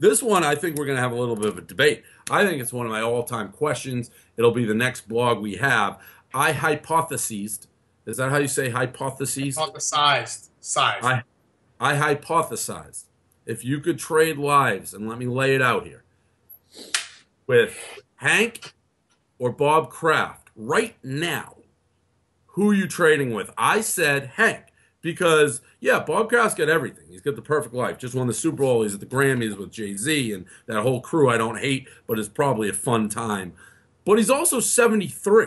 This one, I think we're going to have a little bit of a debate. I think it's one of my all-time questions. It'll be the next blog we have. I hypothesized. Is that how you say hypotheses? Hypothesized. Size. I, I hypothesized if you could trade lives, and let me lay it out here, with Hank or Bob Kraft right now, who are you trading with? I said Hank because yeah, Bob Kraft's got everything. He's got the perfect life. Just won the Super Bowl. He's at the Grammys with Jay Z and that whole crew. I don't hate, but it's probably a fun time. But he's also 73.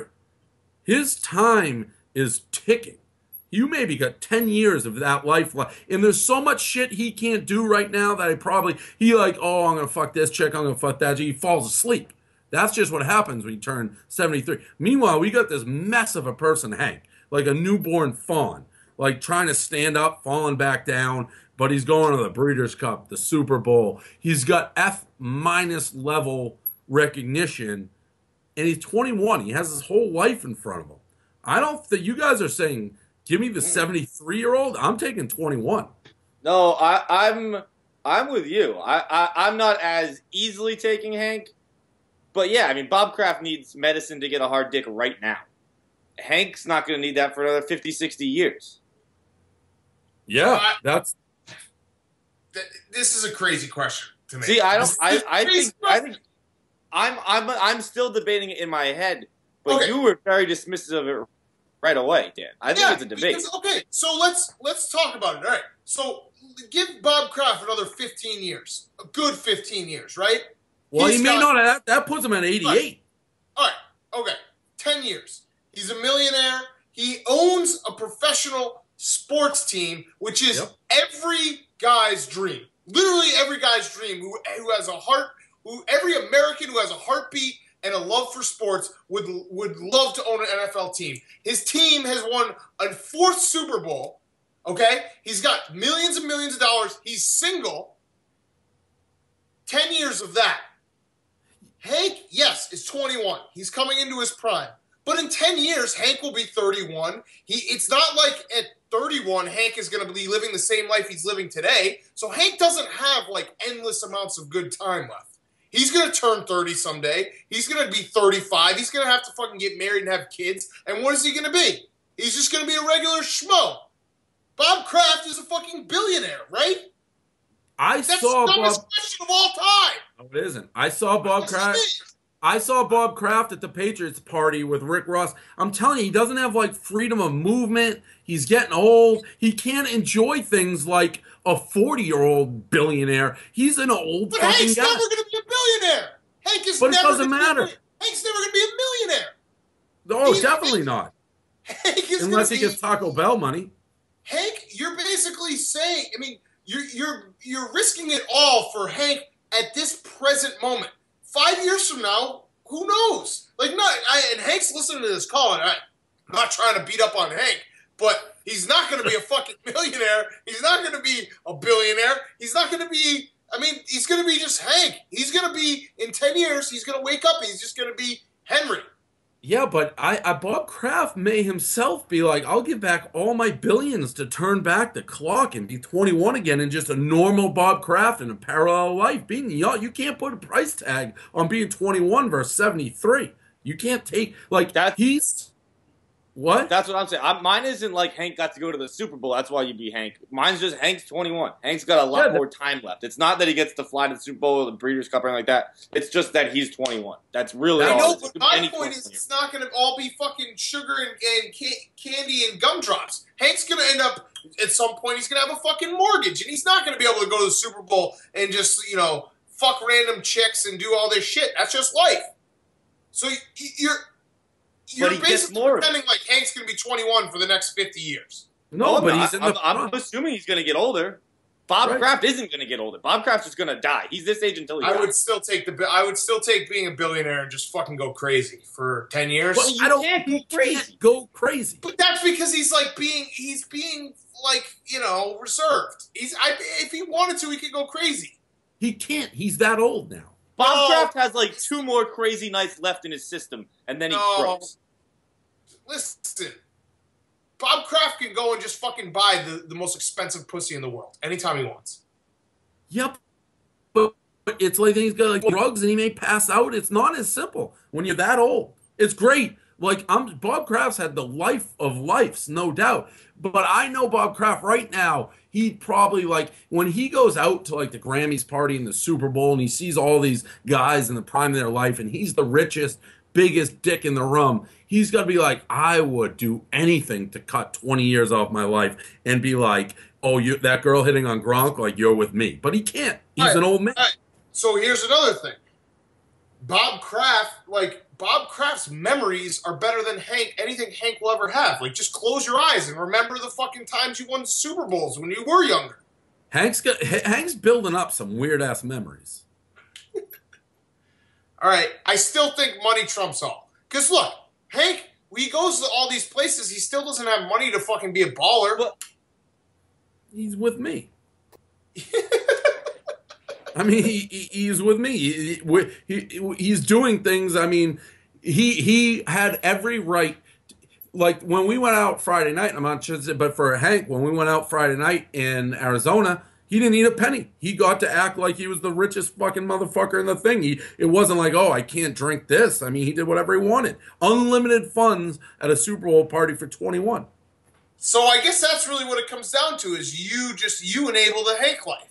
His time is ticking. You maybe got 10 years of that life left. And there's so much shit he can't do right now that I probably, he like, oh, I'm going to fuck this chick, I'm going to fuck that. He falls asleep. That's just what happens when you turn 73. Meanwhile, we got this mess of a person, Hank, like a newborn fawn, like trying to stand up, falling back down, but he's going to the Breeders' Cup, the Super Bowl. He's got F minus level recognition, and he's 21. He has his whole life in front of him. I don't think you guys are saying, give me the hmm. 73 year old. I'm taking 21. No, I, I'm I'm with you. I, I I'm not as easily taking Hank. But yeah, I mean, Bob Kraft needs medicine to get a hard dick right now. Hank's not going to need that for another 50, 60 years. Yeah, that's. Th- This is a crazy question to me. See, I don't. I, I think. I think. I'm. I'm. I'm still debating it in my head, but Okay. you were very dismissive of it right away, Dan. I think yeah, it's a debate. because- okay, so let's let's talk about it. All right. So give Bob Kraft another 15 years, a good 15 years, right? Well, He's he may got- not. Have, that puts him at 88. All right. Okay. 10 years. He's a millionaire. He owns a professional sports team, which is Yep. every guy's dream. Literally every guy's dream who, who has a heart, who every American who has a heartbeat and a love for sports would would love to own an NFL team. His team has won a fourth Super Bowl. Okay? He's got millions and millions of dollars. He's single. 10 years of that. Hank, yes, is 21. He's coming into his prime. But in 10 years, Hank will be 31. He it's not like at 31 Hank is going to be living the same life he's living today. So Hank doesn't have like endless amounts of good time left. He's going to turn 30 someday. He's going to be 35. He's going to have to fucking get married and have kids. And what is he going to be? He's just going to be a regular schmo. Bob Kraft is a fucking billionaire, right? I That's saw the dumbest Bob. question of all time. No, it isn't. I saw Bob Kraft. I saw Bob Kraft at the Patriots party with Rick Ross. I'm telling you, he doesn't have like freedom of movement. He's getting old. He can't enjoy things like a 40 year old billionaire. He's an old But fucking Hank's guy. never going to be a billionaire. Hank is But it doesn't gonna be a matter. Hank's never going to be a millionaire. oh, he's- definitely not. Hank is Unless he be, gets Taco Bell money. Hank, you're basically saying, I mean, you're you're you're risking it all for Hank at this present moment. Five years from now, who knows? Like, not. I, and Hank's listening to this call, and I, I'm not trying to beat up on Hank, but he's not going to be a fucking millionaire. He's not going to be a billionaire. He's not going to be. I mean, he's going to be just Hank. He's going to be in ten years. He's going to wake up. and He's just going to be Henry. Yeah, but I, I Bob Kraft may himself be like, I'll give back all my billions to turn back the clock and be 21 again and just a normal Bob Kraft in a parallel life. Being young, you can't put a price tag on being 21 versus 73. You can't take like That's- he's what? That's what I'm saying. I, mine isn't like Hank got to go to the Super Bowl. That's why you'd be Hank. Mine's just Hank's 21. Hank's got a lot Yeah, more time left. It's not that he gets to fly to the Super Bowl or the Breeders' Cup or anything like that. It's just that he's 21. That's really I all. I know, it is. but It could be my point point is, year. it's not going to all be fucking sugar and, and ca- candy and gumdrops. Hank's going to end up at some point. He's going to have a fucking mortgage, and he's not going to be able to go to the Super Bowl and just you know fuck random chicks and do all this shit. That's just life. So y- y- you're you're he gets basically more pretending like Hank's going to be 21 for the next 50 years. No, Oh, but he's not. in the I'm, I'm assuming he's going to get older. Bob Right. Kraft isn't going to get older. Bob Kraft's just going to die. He's this age until he I dies. would still take the I would still take being a billionaire and just fucking go crazy for 10 years. But you I don't can't go crazy. can't go crazy. But that's because he's like being he's being like you know reserved. He's I if he wanted to, he could go crazy. He can't. He's that old now. Bob No. Kraft has like two more crazy nights left in his system, and then he No. croaks. Listen, Bob Kraft can go and just fucking buy the, the most expensive pussy in the world anytime he wants. Yep. But, but it's like he's got like drugs and he may pass out. It's not as simple when you're that old. It's great. Like I'm Bob Kraft's had the life of lives, no doubt. But I know Bob Kraft right now, he'd probably like when he goes out to like the Grammys party and the Super Bowl and he sees all these guys in the prime of their life and he's the richest, biggest dick in the room. he's gonna be like, I would do anything to cut 20 years off my life and be like, oh, you that girl hitting on Gronk, like you're with me. But he can't. He's Right. an old man. Right. So here's another thing. Bob Kraft, like Bob Kraft's memories are better than Hank anything Hank will ever have. Like just close your eyes and remember the fucking times you won Super Bowls when you were younger. Hank's got Hank's building up some weird ass memories. All right, I still think money trumps all. Cause look, Hank, when he goes to all these places, he still doesn't have money to fucking be a baller. But- He's with me. I mean, he, he he's with me. He, he, he- he's doing things. I mean, he he had every right. Like when we went out Friday night, I'm not sure, but for Hank, when we went out Friday night in Arizona, he didn't need a penny. He got to act like he was the richest fucking motherfucker in the thing. He it wasn't like, oh, I can't drink this. I mean, he did whatever he wanted. Unlimited funds at a Super Bowl party for 21. So I guess that's really what it comes down to: is you just you enable the Hank life.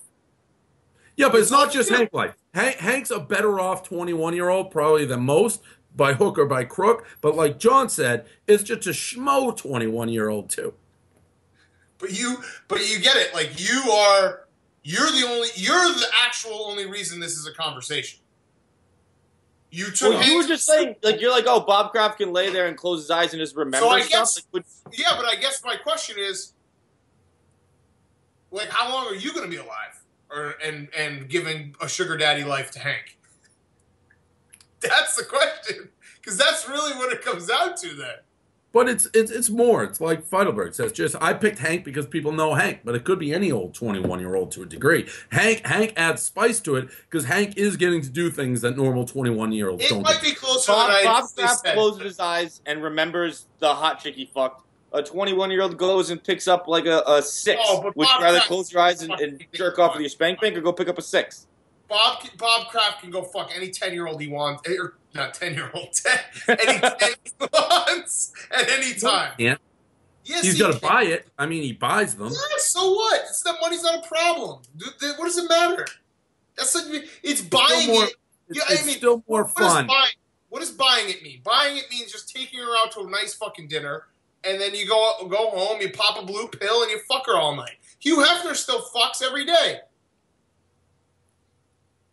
Yeah, but it's It's not not just true. Hank life. Hank, Hank's a better off 21 year old probably than most by hook or by crook. But like John said, it's just a schmo 21 year old too. But you, but you get it. Like you are, you're the only, you're the actual only reason this is a conversation. You took. Well, you were just saying, like you're like, oh, Bob Kraft can lay there and close his eyes and just remember So I stuff. guess- Like, would- Yeah, but I guess my question is, like, how long are you going to be alive, or and and giving a sugar daddy life to Hank? That's the question, because that's really what it comes down to. Then. But it's it's it's more. It's like Feidelberg says. Just I picked Hank because people know Hank, but it could be any old 21 year old to a degree. Hank Hank adds spice to it because Hank is getting to do things that normal 21 year olds don't. It might do. be closer Bob, than I Bob initially closes his eyes and remembers the hot chick he fucked. A 21 year old goes and picks up like a, a six. Oh, but Would you rather Kraft- close your eyes and, and jerk off with your spank bank or go pick up a six? Bob Bob Kraft can go fuck any ten year old he wants, eh, or not ten year old, any ten he wants at any time. Yeah. Yes, He's he got to can. buy it. I mean, he buys them. Yeah, so what? It's not money's not a problem. What does it matter? That's like it's buying more- it. It's, Yeah, I mean, still more What does fun. buying? What does buying it mean? Buying it means just taking her out to a nice fucking dinner, and then you go go home, you pop a blue pill, and you fuck her all night. Hugh Hefner still fucks every day.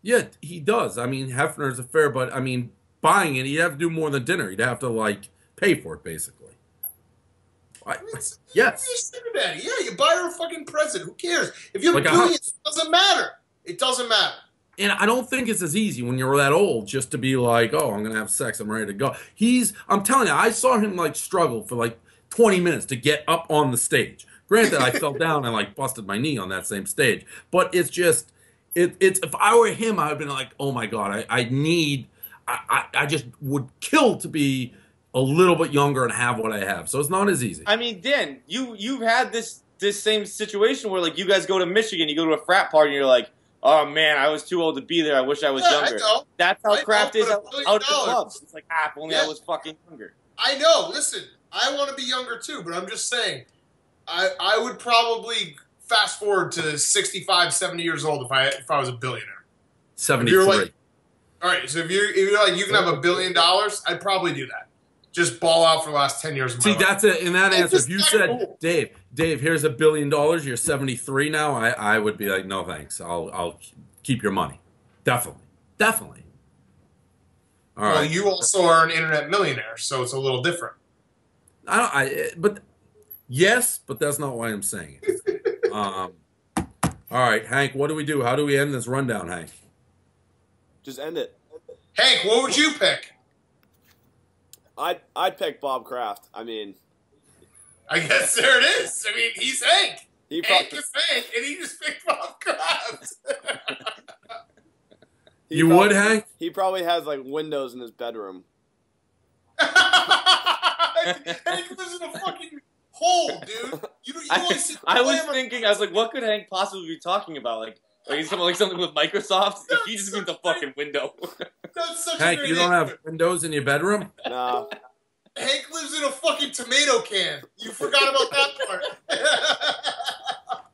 Yeah, he does. I mean, Hefner's a fair, but I mean, buying it, he'd have to do more than dinner. He'd have to like pay for it, basically. I, It's- yes. You're a sugar daddy. Yeah, you buy her a fucking present. Who cares? If you're Like a billions, it doesn't matter. It doesn't matter. And I don't think it's as easy when you're that old just to be like, oh, I'm gonna have sex, I'm ready to go. He's, I'm telling you, I saw him like struggle for like 20 minutes to get up on the stage. Granted, I fell down and like busted my knee on that same stage, but it's just, it, it's if I were him, I'd been like, oh my god, I, I need, I, I, I just would kill to be a little bit younger and have what I have. So it's not as easy. I mean, Dan, you you've had this this same situation where like you guys go to Michigan, you go to a frat party, and you're like, oh man, I was too old to be there. I wish I was Yeah, I younger. know. That's how I know, is out, billion out at the dollars. clubs. It's like, ah, if only I was fucking younger. I know. Listen, I want to be younger too, but I'm just saying, I I would probably fast forward to 65, 70 years old if I if I was a billionaire. 73. like- All right, so if you're if you're like you can have a billion dollars, I'd probably do that. Just ball out for the last ten years of my See, life. that's it. In that It's answer, if you said, cool. Dave, Dave, here's a billion dollars. You're 73 now. I, I would be like, no, thanks. I'll, I'll keep your money. Definitely, definitely. All well, right. you also are an internet millionaire, so it's a little different. I don't. I. But yes, but that's not why I'm saying it. um. All right, Hank. What do we do? How do we end this rundown, Hank? Just end it. Hank, what would you pick? I'd I'd pick Bob Kraft. I mean, I guess there it is. I mean, he's Hank. he Hank is Hank, and he just picked Bob Kraft. You probably- would, Hank? He probably has like windows in his bedroom. Hank lives in a fucking hole, dude. You, don't- you only I, see I was thinking, I was like, what could Hank possibly be talking about? Like, Like something like something with Microsoft. He just means a fucking window. That's such Hank, a you don't answer. have windows in your bedroom? No. Hank lives in a fucking tomato can. You forgot about that part.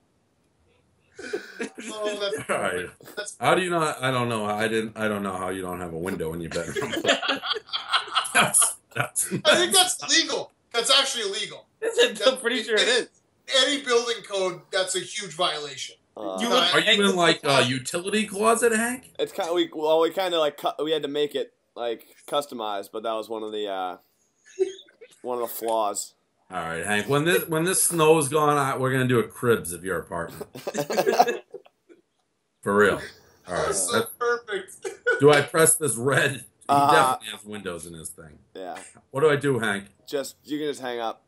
oh, that's All right. That's How do you not? I don't know. I didn't. I don't know how you don't have a window in your bedroom. that's, that's, I think that's legal. That's actually illegal. I'm pretty sure it is. Any building code, that's a huge violation. Uh, You look- Are you in like a utility closet, Hank? it's kind of we well we kind of like cut, we had to make it like customized, but that was one of the uh, one of the flaws. All right, Hank. When this when this snow's gone, out, we're gonna do a cribs of your apartment for real. All right. That's so perfect. do I press this red? He Uh, definitely has windows in his thing. yeah, What do I do, Hank? just you can just hang up.